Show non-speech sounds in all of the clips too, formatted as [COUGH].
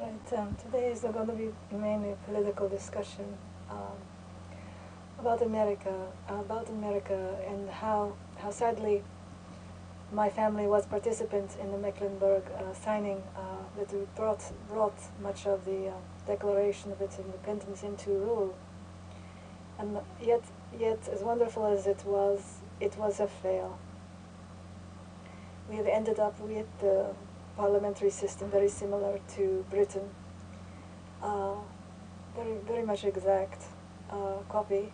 Right. Um, today is going to be mainly a political discussion um, about America, about America, and how how sadly my family was participant in the Mecklenburg uh, signing uh, that brought brought much of the uh, Declaration of its independence into rule. And yet, yet as wonderful as it was, it was a fail. We have ended up with the parliamentary system very similar to Britain. Uh, very, very much exact uh, copy.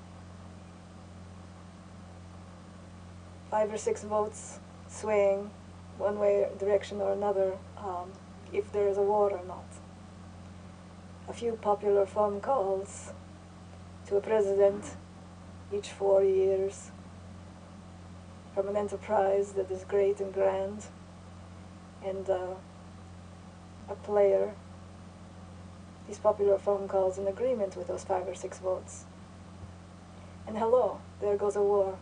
Five or six votes swaying one way direction or another um, if there is a war or not. A few popular phone calls to a president each four years from an enterprise that is great and grand and uh, a player, these popular phone calls in agreement with those five or six votes. And hello, there goes a war.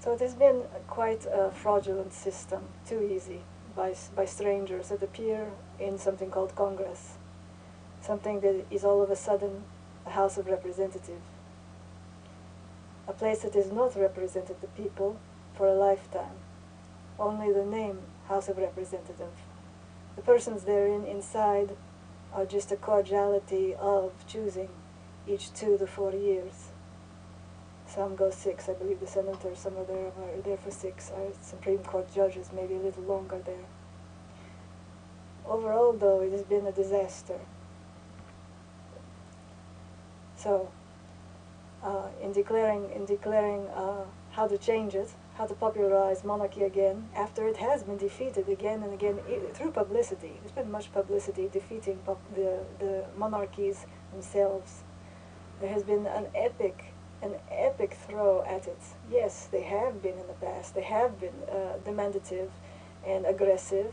So it has been quite a fraudulent system, too easy, by, by strangers that appear in something called Congress, something that is all of a sudden a House of Representatives, a place that has not represented the people for a lifetime only the name House of Representative. The persons therein inside are just a cordiality of choosing each two to four years. Some go six, I believe the senators, some are there, are there for six, our Supreme Court judges maybe a little longer there. Overall, though, it has been a disaster. So, uh, in declaring, in declaring uh, how to change it, how to popularize monarchy again after it has been defeated again and again through publicity. There's been much publicity defeating the, the monarchies themselves. There has been an epic, an epic throw at it. Yes, they have been in the past. They have been uh, demandative and aggressive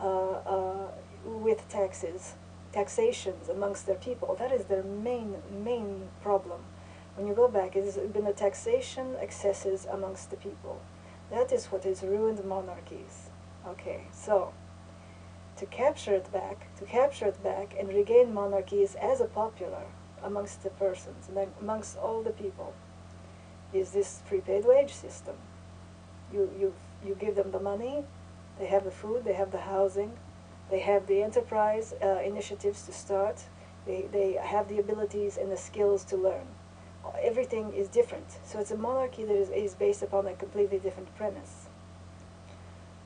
uh, uh, with taxes, taxations amongst their people. That is their main, main problem when you go back, it has been the taxation excesses amongst the people. That is what has ruined monarchies. Okay, so to capture it back, to capture it back and regain monarchies as a popular amongst the persons, and amongst all the people, is this prepaid wage system. You, you, you give them the money, they have the food, they have the housing, they have the enterprise uh, initiatives to start, they, they have the abilities and the skills to learn everything is different. So it's a monarchy that is, is based upon a completely different premise.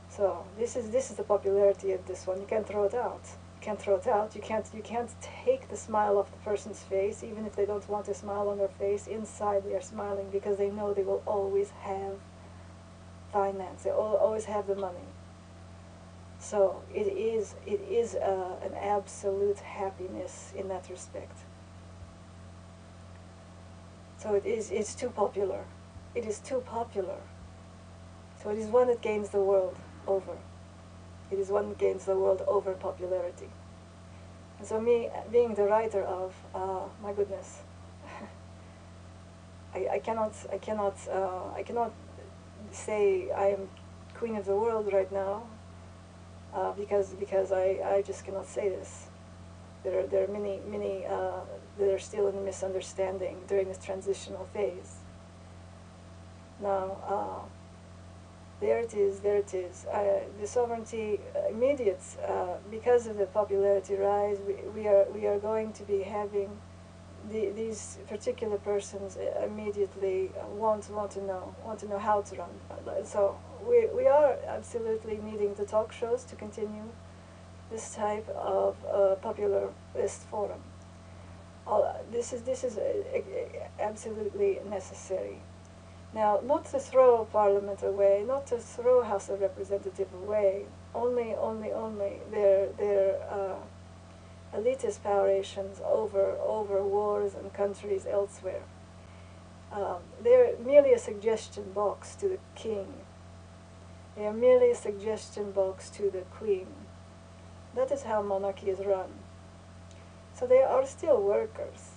So this is this is the popularity of this one. You can't throw it out. You can't throw it out. You can't you can't take the smile off the person's face, even if they don't want a smile on their face. Inside they are smiling because they know they will always have finance. They will always have the money. So it is it is uh, an absolute happiness in that respect. So it is, it's too popular. It is too popular. So it is one that gains the world over. It is one that gains the world over popularity. And so me, being the writer of, uh, my goodness, [LAUGHS] I, I cannot, I cannot, uh, I cannot say I am queen of the world right now, uh, because because I, I just cannot say this. There are, there are many, many uh, that are still in misunderstanding during this transitional phase. Now, uh, there it is, there it is. Uh, the sovereignty immediates, uh, because of the popularity rise, we, we, are, we are going to be having the, these particular persons immediately want, want to know, want to know how to run. So we, we are absolutely needing the talk shows to continue this type of uh, popularist forum. All, this is, this is uh, absolutely necessary. Now, not to throw Parliament away, not to throw House of Representatives away, only, only, only their, their uh, elitist powerations over, over wars and countries elsewhere. Um, they're merely a suggestion box to the king. They are merely a suggestion box to the queen. That is how monarchy is run. So they are still workers.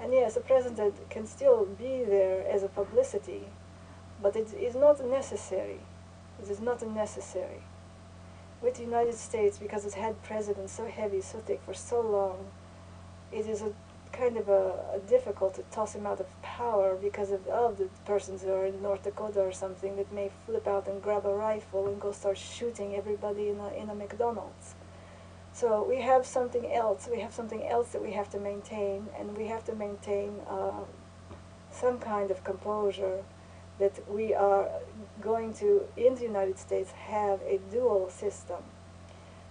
And yes, the president can still be there as a publicity, but it is not necessary. It is not necessary. with the United States, because it's had presidents so heavy, so thick for so long, it is a kind of a, a difficult to toss him out of power because of, of the persons who are in North Dakota or something that may flip out and grab a rifle and go start shooting everybody in a, in a McDonald's. So we have something else. We have something else that we have to maintain, and we have to maintain uh, some kind of composure that we are going to, in the United States, have a dual system.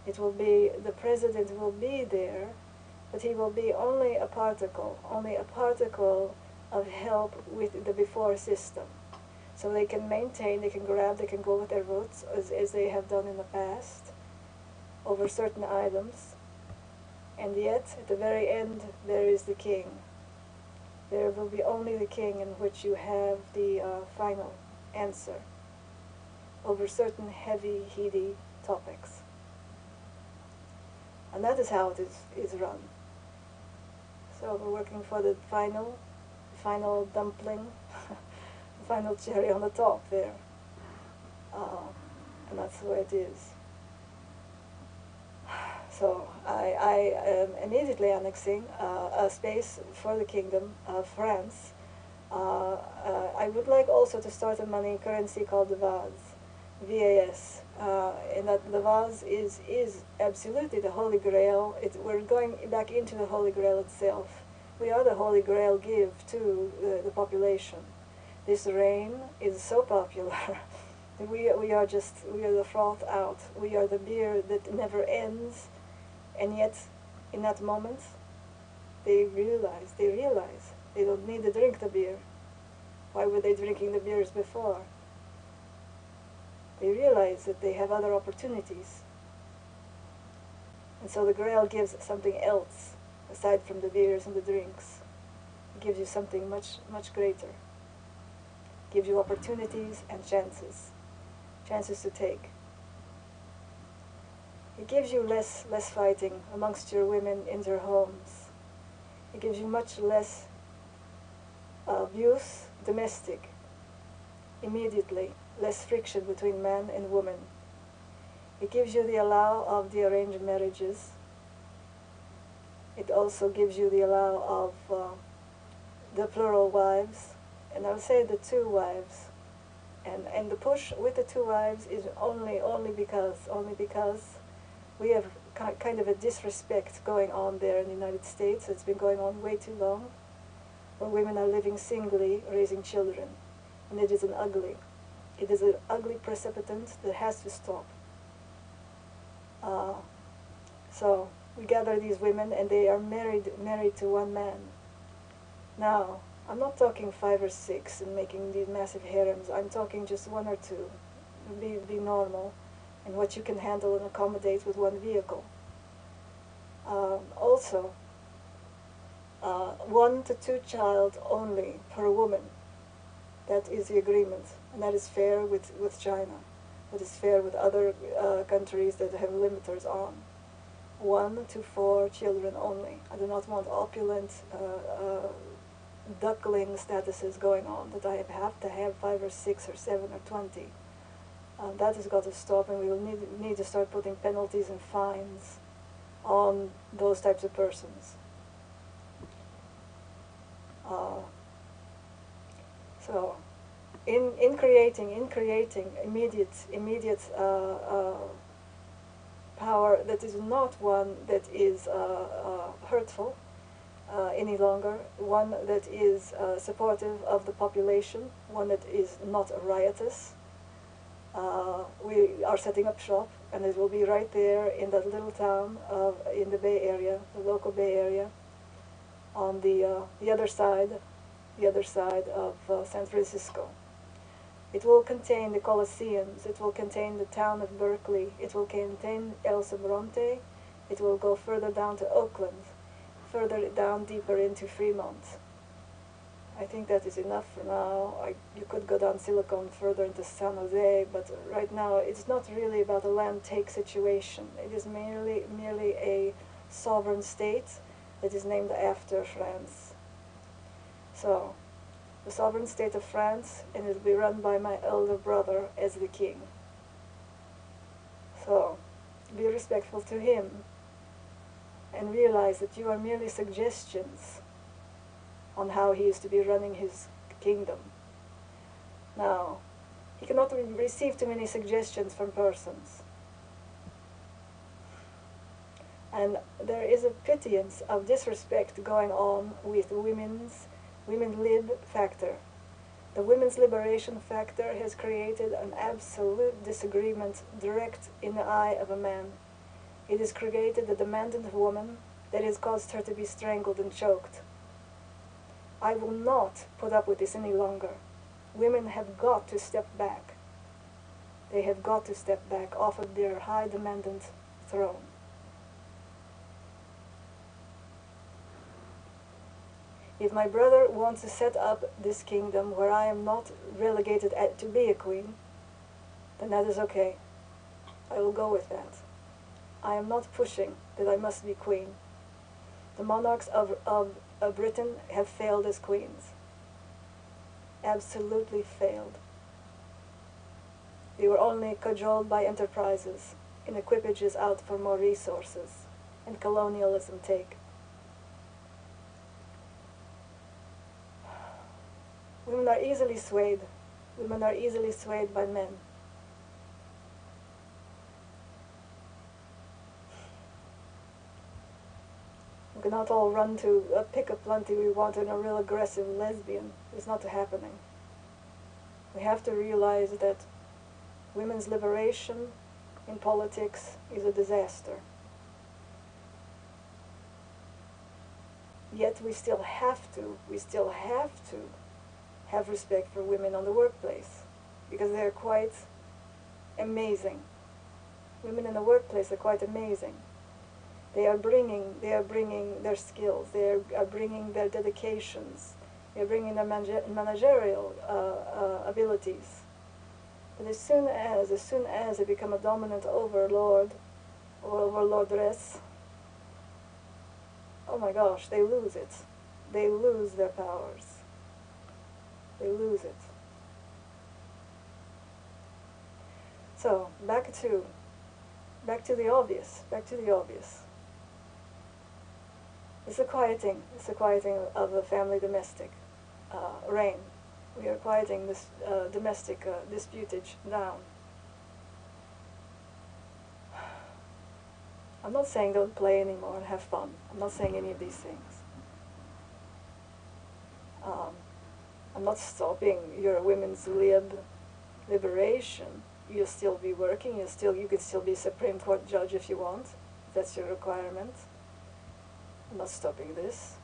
It will be, the president will be there, but he will be only a particle, only a particle of help with the before system. So they can maintain, they can grab, they can go with their roots as, as they have done in the past over certain items. And yet, at the very end, there is the king. There will be only the king in which you have the uh, final answer over certain heavy, heady topics. And that is how it is, is run. So we're working for the final, final dumpling, the [LAUGHS] final cherry on the top there. Uh, and that's the way it is. So I, I am immediately annexing uh, a space for the kingdom of France. Uh, uh, I would like also to start a money currency called the vase, VAS. Uh, and that the vase is, is absolutely the Holy Grail. It, we're going back into the Holy Grail itself. We are the Holy Grail give to the, the population. This reign is so popular. [LAUGHS] we, we are just, we are the froth out. We are the beer that never ends and yet, in that moment, they realize, they realize they don't need to drink the beer. Why were they drinking the beers before? They realize that they have other opportunities. And so the Grail gives something else aside from the beers and the drinks. It gives you something much, much greater. It gives you opportunities and chances, chances to take. It gives you less, less fighting amongst your women in their homes. It gives you much less abuse, domestic, immediately, less friction between man and woman. It gives you the allow of the arranged marriages. It also gives you the allow of uh, the plural wives, and I'll say the two wives. And, and the push with the two wives is only, only because, only because we have kind of a disrespect going on there in the United States. It's been going on way too long, where women are living singly, raising children. And it is an ugly, it is an ugly precipitant that has to stop. Uh, so we gather these women and they are married, married to one man. Now, I'm not talking five or six and making these massive harems. I'm talking just one or two. Be, be normal and what you can handle and accommodate with one vehicle. Um, also, uh, one to two child only per woman. That is the agreement, and that is fair with, with China. That is fair with other uh, countries that have limiters on. One to four children only. I do not want opulent uh, uh duckling statuses going on, that I have to have five or six or seven or twenty. Uh, that has got to stop, and we will need, need to start putting penalties and fines on those types of persons. Uh, so, in in creating in creating immediate immediate uh, uh power that is not one that is uh, uh, hurtful any longer, one that is supportive of the population, one that is not riotous, uh, we are setting up shop, and it will be right there in that little town of in the Bay Area, the local Bay Area, on the uh, the other side, the other side of uh, San Francisco. It will contain the Colosseums. It will contain the town of Berkeley. It will contain El Sobrante. It will go further down to Oakland, further down deeper into Fremont. I think that is enough for now. I, you could go down Silicon further into San Jose, but right now it's not really about a land take situation. It is merely merely a sovereign state that is named after France. So, the sovereign state of France, and it will be run by my elder brother as the king. So, be respectful to him and realize that you are merely suggestions on how he is to be running his kingdom. Now, he cannot re- receive too many suggestions from persons. And there is a pittance of disrespect going on with women's women lib factor. The women's liberation factor has created an absolute disagreement direct in the eye of a man. It has created a demanding woman that has caused her to be strangled and choked. I will not put up with this any longer. Women have got to step back. They have got to step back off of their high demandant throne. If my brother wants to set up this kingdom where I am not relegated at, to be a queen, then that is okay. I will go with that. I am not pushing that I must be queen. The monarchs of, of, of Britain have failed as queens. Absolutely failed. They were only cajoled by enterprises and equipages out for more resources and colonialism take. Women are easily swayed. Women are easily swayed by men. Cannot all run to uh, pick a plenty we want and a real aggressive lesbian. It's not happening. We have to realize that women's liberation in politics is a disaster. Yet we still have to, we still have to have respect for women on the workplace because they're quite amazing. Women in the workplace are quite amazing. They are bringing, they are bringing their skills. They are, are bringing their dedications. They are bringing their managerial uh, uh, abilities. But as soon as, as soon as they become a dominant overlord or overlordess, oh my gosh, they lose it. They lose their powers they lose it. So back to back to the obvious, back to the obvious. It's a quieting, it's a quieting of the family domestic uh, reign. We are quieting this uh, domestic uh, disputage down. I'm not saying don't play anymore and have fun. I'm not saying any of these things. Um, I'm not stopping your women's lib liberation. You'll still be working. You still you can still be Supreme Court judge if you want. That's your requirement. I'm not stopping this.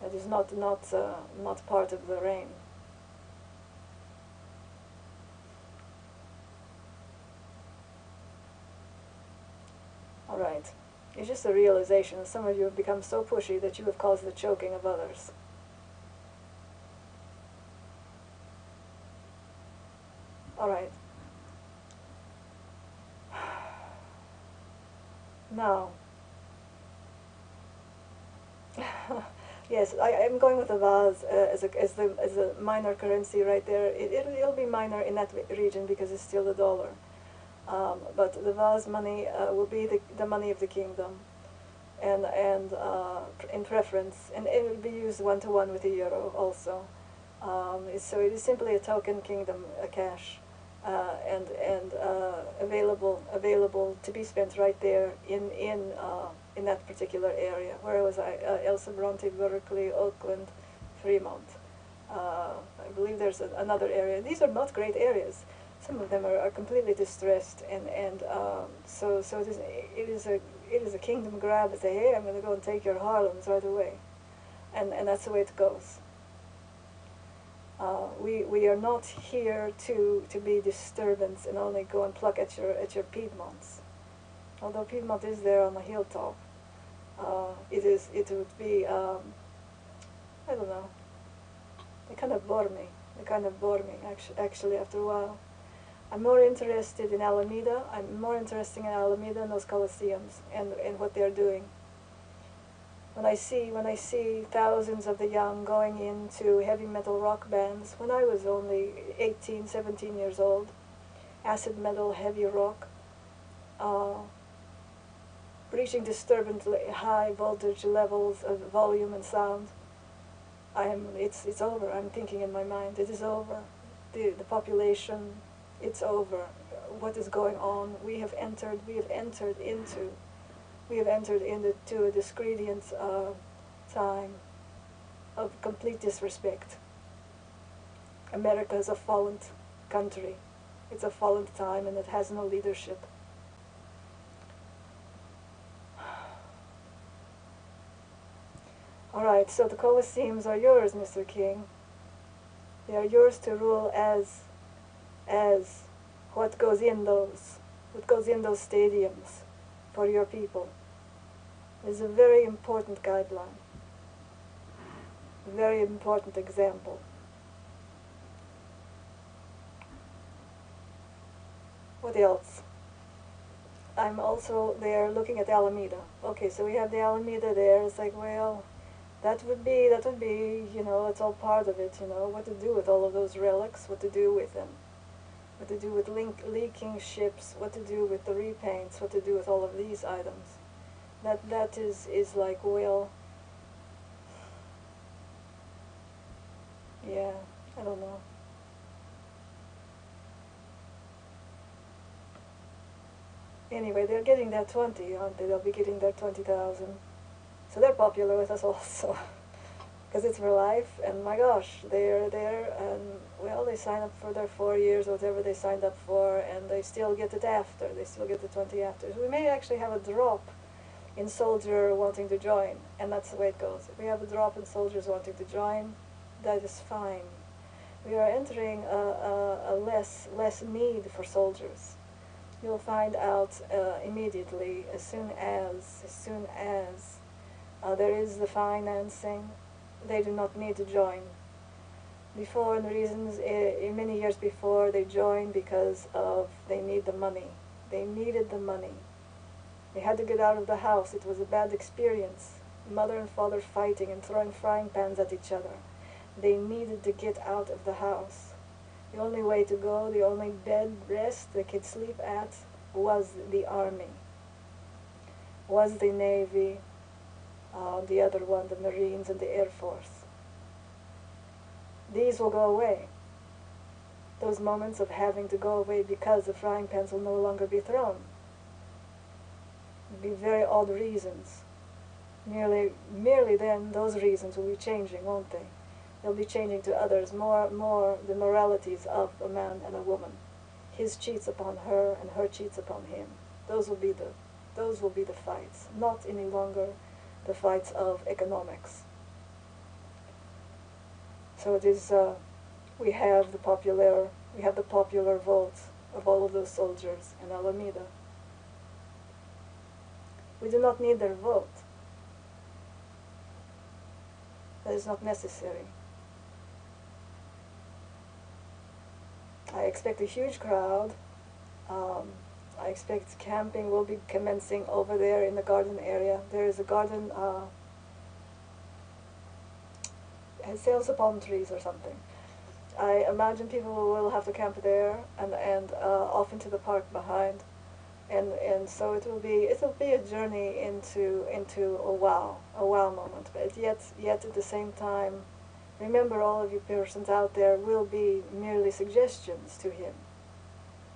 That is not not uh, not part of the reign. All right. It's just a realization that some of you have become so pushy that you have caused the choking of others. All right. [SIGHS] Now, [LAUGHS] yes, I, am going with the vase uh, as, a, as, the, as a minor currency right there. It, it'll, it'll be minor in that region because it's still the dollar. Um, but the vase money uh, will be the, the money of the kingdom and, and uh, in preference, and it will be used one-to-one -one with the euro also. Um, so it is simply a token kingdom uh, cash uh, and and uh, available available to be spent right there in in uh, in that particular area. Where was I? Uh, El Sobrante, Berkeley, Oakland, Fremont. Uh, I believe there's a, another area. These are not great areas. Some of them are, are completely distressed, and and um, so so it is it is a it is a kingdom grab say, hey, I'm going to go and take your Harlems right away, and and that's the way it goes. Uh, we, we are not here to, to be disturbance and only go and pluck at your, at your Piedmonts. Although Piedmont is there on the hilltop, uh, it, is, it would be, um, I don't know, they kind of bore me. They kind of bore me, actually, actually, after a while. I'm more interested in Alameda. I'm more interested in Alameda and those coliseums and, and what they're doing when I see when I see thousands of the young going into heavy metal rock bands when I was only 18, 17 years old, acid metal, heavy rock, reaching disturbingly high voltage levels of volume and sound. I am. It's it's over. I'm thinking in my mind. It is over. The the population. It's over. What is going on? We have entered. We have entered into. We have entered into a discredient uh, time of complete disrespect. America is a fallen country. It's a fallen time, and it has no leadership. All right, so the Colosseums are yours, Mr. King. They are yours to rule as, as what goes in those, what goes in those stadiums for your people. Is a very important guideline, very important example. What else? I'm also there looking at Alameda. Okay, so we have the Alameda there. It's like, well, that would be that would be you know it's all part of it you know what to do with all of those relics what to do with them. What to do with link, leaking ships what to do with the repaints what to do with all of these items. That that is is like well yeah I don't know. Anyway they're getting their 20 aren't they? They'll be getting their 20,000 so they're popular with us also. [LAUGHS] Because it's for life, and my gosh, they're there, and well, they sign up for their four years, whatever they signed up for, and they still get it after. They still get the 20 after. So we may actually have a drop in soldier wanting to join, and that's the way it goes. If we have a drop in soldiers wanting to join, that is fine. We are entering a, a, a less less need for soldiers. You'll find out uh, immediately as soon as as soon as uh, there is the financing. They do not need to join. Before, the reasons, uh, many years before, they joined because of they need the money. They needed the money. They had to get out of the house. It was a bad experience. Mother and father fighting and throwing frying pans at each other. They needed to get out of the house. The only way to go, the only bed rest they could sleep at was the army, was the navy, uh, the other one, the Marines and the Air Force. These will go away. Those moments of having to go away because the frying pans will no longer be thrown. Be very odd reasons. Merely, merely then, those reasons will be changing, won't they? They'll be changing to others, more, more the moralities of a man and a woman. His cheats upon her, and her cheats upon him. Those will be the, those will be the fights. Not any longer the fights of economics. So it is, uh, we have the popular, we have the popular vote of all of those soldiers in Alameda. We do not need their vote. That is not necessary. I expect a huge crowd. Um, I expect camping will be commencing over there in the garden area. There is a garden, uh, it the palm trees or something. I imagine people will have to camp there and, and uh, off into the park behind. And, and so it will be it will be a journey into into a wow a wow moment but yet yet at the same time remember all of you persons out there will be merely suggestions to him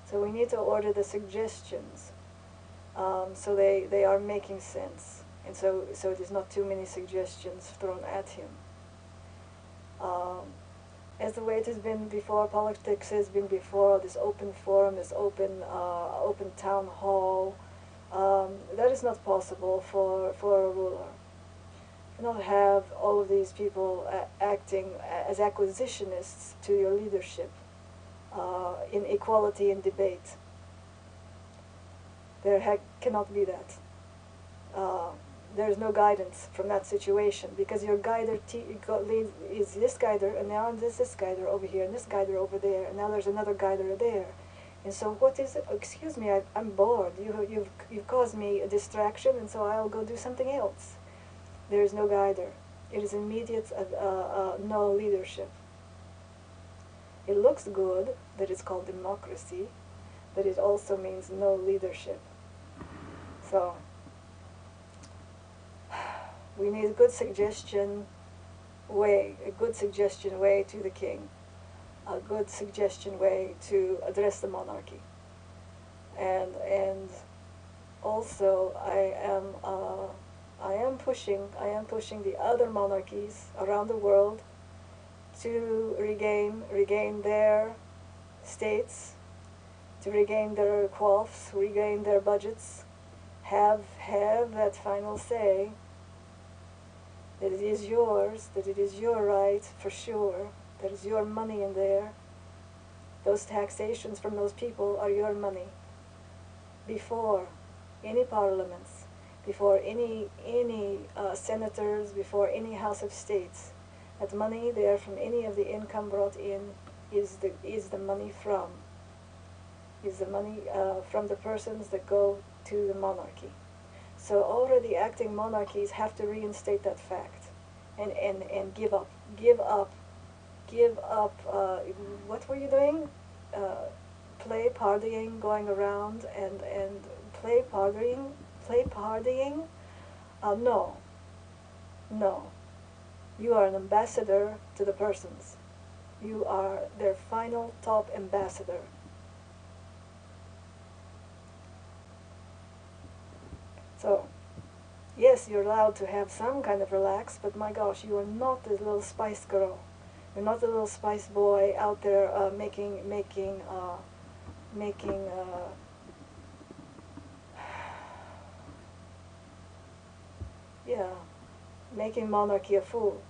so we need to order the suggestions um, so they, they are making sense. And so, so is not too many suggestions thrown at him. Um, as the way it has been before, politics has been before, this open forum, this open, uh, open town hall, um, that is not possible for, for a ruler. You cannot have all of these people uh, acting as acquisitionists to your leadership uh, in equality in debate. There cannot be that. Uh, there is no guidance from that situation because your guider is this guider, and now there's this guider over here, and this guider over there, and now there's another guider there. And so, what is it? Excuse me, I, am bored. You, you've, you've caused me a distraction, and so I'll go do something else. There is no guider. It is immediate uh, uh, no leadership. It looks good that it's called democracy, but it also means no leadership. So, We need a good suggestion way, a good suggestion way to the king, a good suggestion way to address the monarchy. And and also I am uh, I am pushing I am pushing the other monarchies around the world to regain regain their states, to regain their coffs, regain their budgets, have have that final say that it is yours, that it is your right for sure, that is your money in there. Those taxations from those people are your money. Before any parliaments, before any any uh, senators, before any House of States, that money there from any of the income brought in is the is the money from is the money uh, from the persons that go to the monarchy. So already acting monarchies have to reinstate that fact and, and, and give up, give up, give up, uh, what were you doing? Uh, play partying, going around and, and play partying, play partying? Uh, no, no. You are an ambassador to the persons. You are their final top ambassador. So, yes, you're allowed to have some kind of relax, but my gosh, you are not the little spice girl. You're not the little spice boy out there uh, making, making, uh, making, uh, [SIGHS] yeah, making monarchy a fool.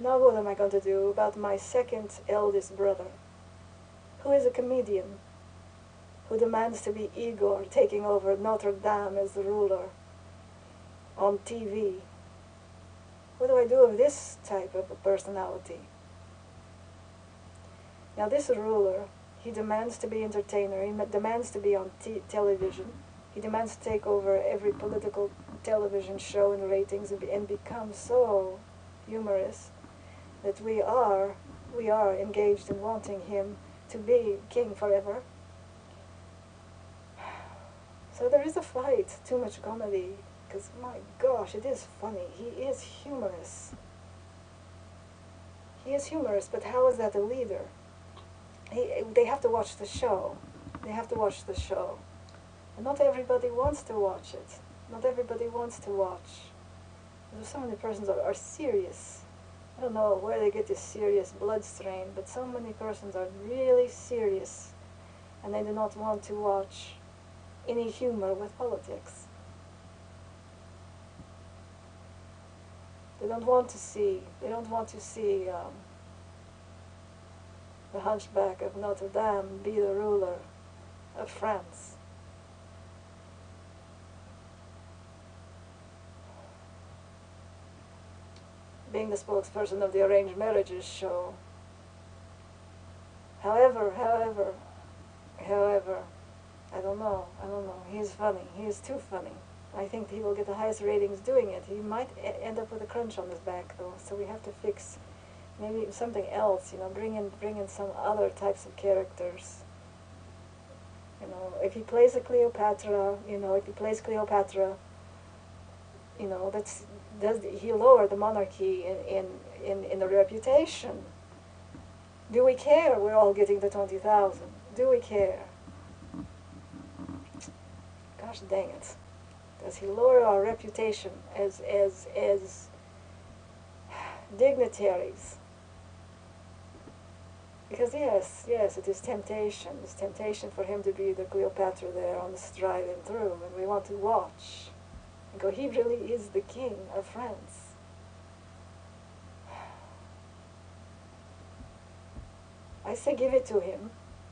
Now what am I going to do about my second eldest brother, who is a comedian? who demands to be Igor taking over Notre Dame as the ruler on TV. What do I do with this type of a personality? Now this ruler, he demands to be entertainer, he demands to be on television, he demands to take over every political television show and ratings and, be and become so humorous that we are, we are engaged in wanting him to be king forever. [SIGHS] So there is a fight, too much comedy, because my gosh, it is funny. He is humorous. He is humorous, but how is that a leader? He, they have to watch the show. They have to watch the show. And not everybody wants to watch it. Not everybody wants to watch. There's so many persons are, are serious. I don't know where they get this serious blood strain, but so many persons are really serious and they do not want to watch any humor with politics. They don't want to see, they don't want to see um, the hunchback of Notre Dame be the ruler of France. Being the spokesperson of the arranged marriages show. However, however, however, I don't know. I don't know. He's funny. He is too funny. I think he will get the highest ratings doing it. He might end up with a crunch on his back, though. So we have to fix maybe something else. You know, bring in bring in some other types of characters. You know, if he plays a Cleopatra, you know, if he plays Cleopatra, you know, that's does he lower the monarchy in in in, in the reputation? Do we care? We're all getting the twenty thousand. Do we care? gosh dang it, does he lower our reputation as, as, as dignitaries? Because yes, yes, it is temptation. It's temptation for him to be the Cleopatra there on the striding through, and we want to watch. And go, he really is the king of France. I say give it to him.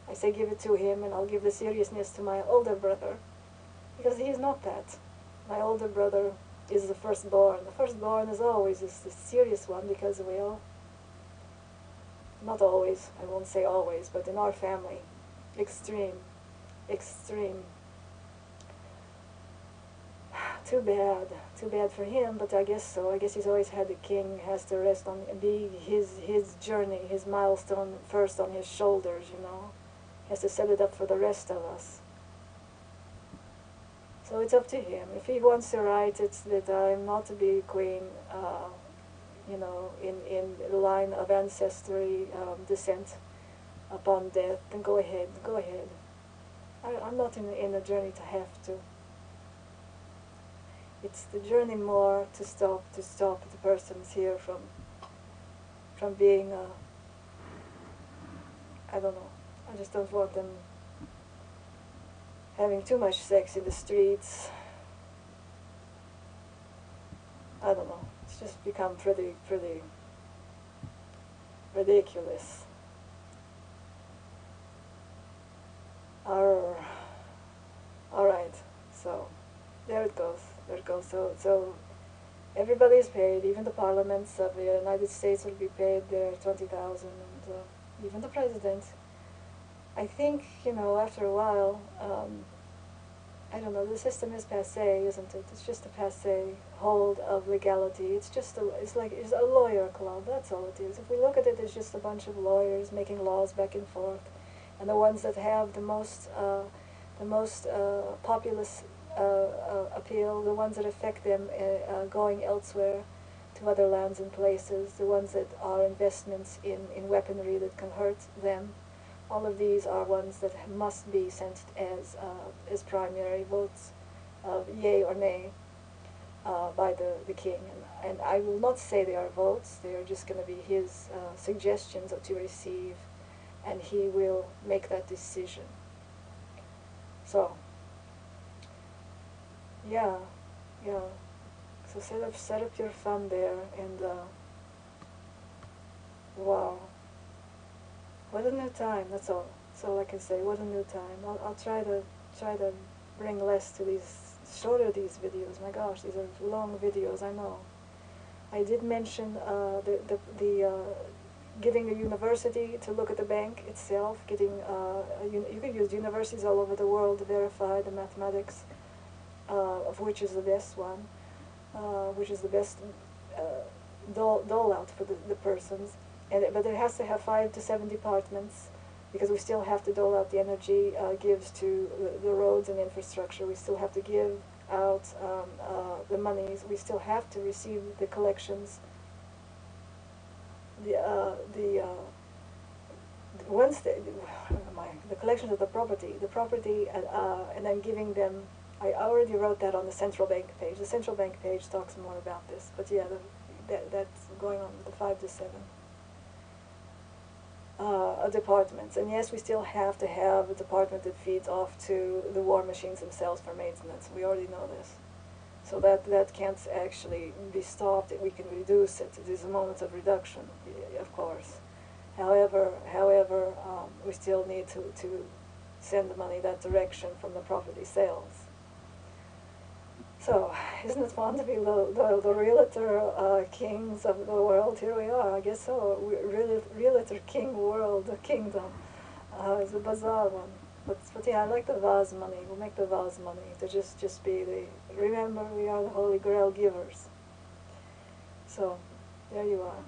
I say give it to him, and I'll give the seriousness to my older brother because he is not that. My older brother is the firstborn. The firstborn is always is the serious one because we all, not always, I won't say always, but in our family, extreme, extreme. [SIGHS] Too bad, too bad for him, but I guess so. I guess he's always had the king has to rest on, be his, his journey, his milestone first on his shoulders, you know. He has to set it up for the rest of us. So it's up to him. If he wants to write it that I'm not to be queen, uh, you know, in, in line of ancestry, um, descent upon death, then go ahead, go ahead. I, I'm not in, in a journey to have to. It's the journey more to stop, to stop the persons here from, from being, uh, I don't know, I just don't want them having too much sex in the streets. I don't know. It's just become pretty, pretty ridiculous. All right. So there it goes. So so everybody is paid. Even the parliaments of the United States will be paid their twenty thousand, and uh, even the president. I think, you know, after a while, um, I don't know, the system is passe, isn't it? It's just a passe hold of legality. It's just a, it's like, it's a lawyer club, that's all it is. If we look at it, it's just a bunch of lawyers making laws back and forth. And the ones that have the most, uh, the most uh, populous appeal, the ones that affect them uh, uh, going elsewhere to other lands and places, the ones that are investments in, in weaponry that can hurt them, all of these are ones that must be sent as, uh, as primary votes of yay or nay uh, by the, the king. And, and I will not say they are votes, they are just going to be his uh, suggestions to receive, and he will make that decision. So, yeah, yeah. So set up, set up your thumb there, and uh, wow. What a new time, that's all. That's all I can say. What a new time. I'll, I'll try to try to bring less to these, shorter these videos. My gosh, these are long videos, I know. I did mention uh, the, the, the uh, getting a university to look at the bank itself, getting, uh, you, you can use universities all over the world to verify the mathematics, uh, of which is the best one, uh, which is the best uh, dole, dole out for the, the persons and but it has to have five to seven departments because we still have to dole out the energy uh, gives to the, the, roads and infrastructure. We still have to give out um, uh, the monies. We still have to receive the collections. The uh, the uh, once the, [SIGHS] the collections of the property, the property, and, uh, and then giving them. I already wrote that on the central bank page. The central bank page talks more about this, but yeah, the, that, that's going on the five to seven uh, departments. And yes, we still have to have a department that feeds off to the war machines themselves for maintenance. We already know this. So that, that can't actually be stopped. We can reduce it. There's a moment of reduction, of course. However, however, um, we still need to, to send the money that direction from the property sales. So, isn't it fun to be the, the, the realtor uh, kings of the world? Here we are, I guess so. Real, realtor king world, the kingdom. Uh, it's a bizarre one. But, but yeah, I like the vase money. We'll make the vase money to just, just be the, remember we are the Holy Grail givers. So, there you are.